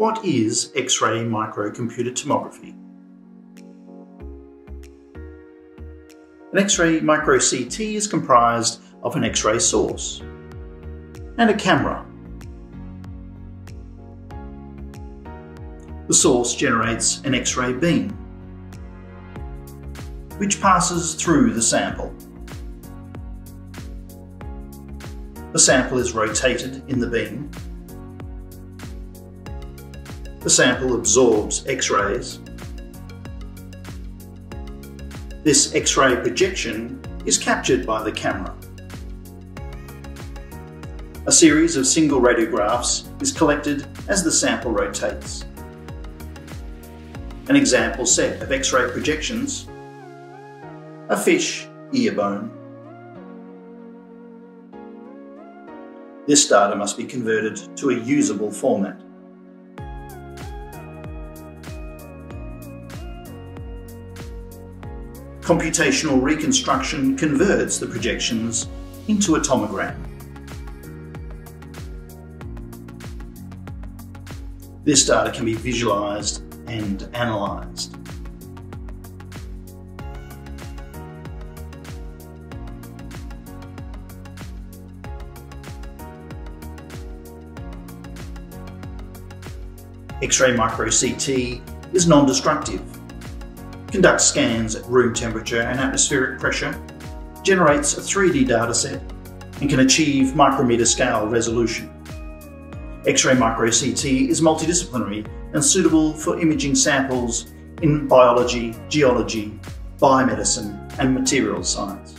What is X-ray microcomputed tomography? An X-ray micro-CT is comprised of an X-ray source and a camera. The source generates an X-ray beam, which passes through the sample. The sample is rotated in the beam the sample absorbs X-rays. This X-ray projection is captured by the camera. A series of single radiographs is collected as the sample rotates. An example set of X-ray projections, a fish ear bone. This data must be converted to a usable format. Computational reconstruction converts the projections into a tomogram. This data can be visualised and analysed. X-ray micro-CT is non-destructive conducts scans at room temperature and atmospheric pressure, generates a 3D dataset, and can achieve micrometer scale resolution. X-ray micro-CT is multidisciplinary and suitable for imaging samples in biology, geology, biomedicine and materials science.